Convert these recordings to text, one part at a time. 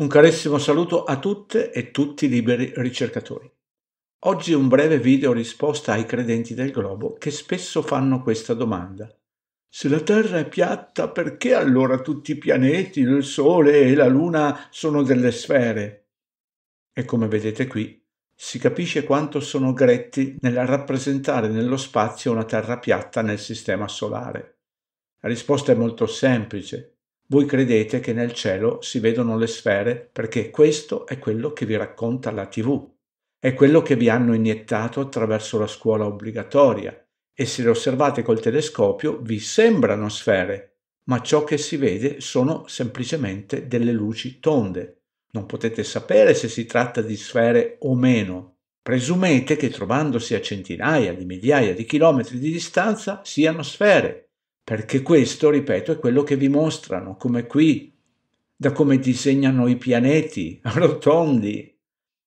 Un carissimo saluto a tutte e tutti i liberi ricercatori. Oggi un breve video risposta ai credenti del globo che spesso fanno questa domanda. Se la Terra è piatta, perché allora tutti i pianeti, il Sole e la Luna sono delle sfere? E come vedete qui, si capisce quanto sono gretti nel rappresentare nello spazio una Terra piatta nel Sistema solare. La risposta è molto semplice. Voi credete che nel cielo si vedono le sfere perché questo è quello che vi racconta la TV, è quello che vi hanno iniettato attraverso la scuola obbligatoria e se le osservate col telescopio vi sembrano sfere, ma ciò che si vede sono semplicemente delle luci tonde. Non potete sapere se si tratta di sfere o meno. Presumete che trovandosi a centinaia di migliaia di chilometri di distanza siano sfere perché questo, ripeto, è quello che vi mostrano, come qui, da come disegnano i pianeti, rotondi.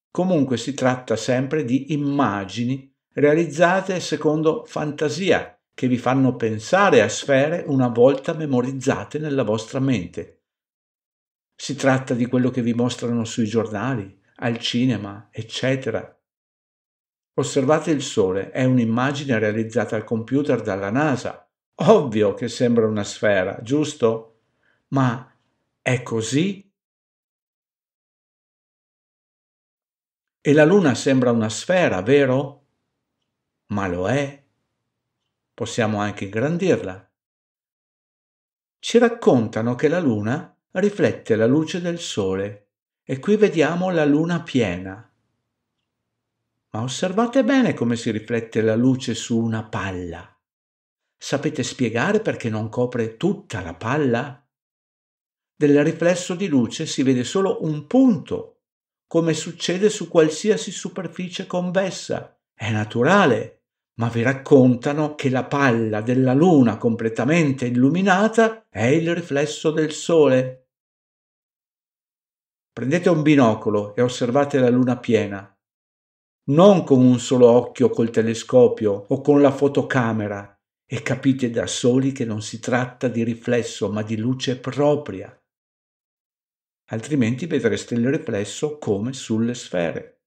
Comunque si tratta sempre di immagini realizzate secondo fantasia, che vi fanno pensare a sfere una volta memorizzate nella vostra mente. Si tratta di quello che vi mostrano sui giornali, al cinema, eccetera. Osservate il Sole, è un'immagine realizzata al computer dalla NASA, Ovvio che sembra una sfera, giusto? Ma è così? E la Luna sembra una sfera, vero? Ma lo è. Possiamo anche ingrandirla. Ci raccontano che la Luna riflette la luce del Sole e qui vediamo la Luna piena. Ma osservate bene come si riflette la luce su una palla. Sapete spiegare perché non copre tutta la palla? Del riflesso di luce si vede solo un punto, come succede su qualsiasi superficie convessa. È naturale, ma vi raccontano che la palla della luna completamente illuminata è il riflesso del sole. Prendete un binocolo e osservate la luna piena, non con un solo occhio col telescopio o con la fotocamera, e capite da soli che non si tratta di riflesso ma di luce propria. Altrimenti vedreste il riflesso come sulle sfere.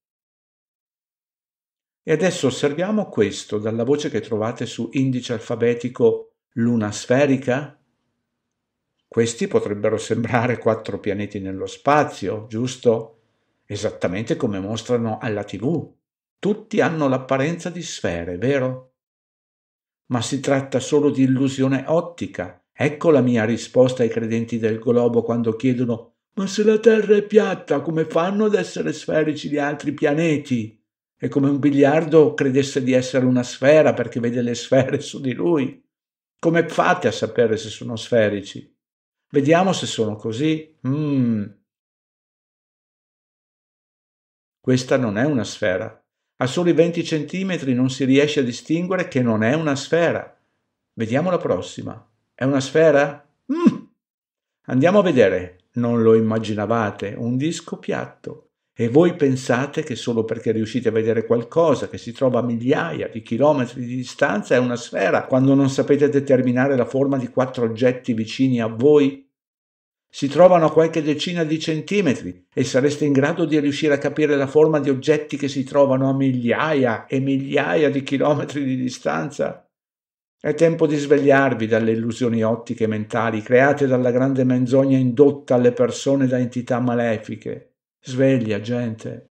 E adesso osserviamo questo dalla voce che trovate su indice alfabetico luna sferica. Questi potrebbero sembrare quattro pianeti nello spazio, giusto? Esattamente come mostrano alla TV. Tutti hanno l'apparenza di sfere, vero? Ma si tratta solo di illusione ottica. Ecco la mia risposta ai credenti del globo quando chiedono ma se la Terra è piatta, come fanno ad essere sferici gli altri pianeti? È come un biliardo credesse di essere una sfera perché vede le sfere su di lui. Come fate a sapere se sono sferici? Vediamo se sono così. Mm. Questa non è una sfera, a soli 20 cm non si riesce a distinguere che non è una sfera. Vediamo la prossima. È una sfera? Mm. Andiamo a vedere. Non lo immaginavate, un disco piatto. E voi pensate che solo perché riuscite a vedere qualcosa che si trova a migliaia di chilometri di distanza è una sfera, quando non sapete determinare la forma di quattro oggetti vicini a voi si trovano a qualche decina di centimetri e sareste in grado di riuscire a capire la forma di oggetti che si trovano a migliaia e migliaia di chilometri di distanza. È tempo di svegliarvi dalle illusioni ottiche mentali create dalla grande menzogna indotta alle persone da entità malefiche. Sveglia, gente.